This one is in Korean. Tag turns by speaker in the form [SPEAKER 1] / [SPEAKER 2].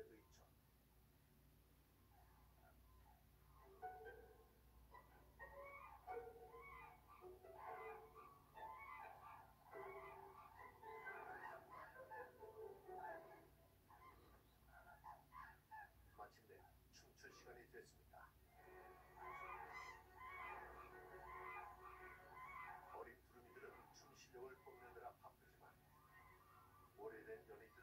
[SPEAKER 1] 때도 있죠. 마침내 춤출 시간이 됐습니다. 어린 두루미들은 춤 실력을 뽐내느라 바쁘지만 오래된 연예인들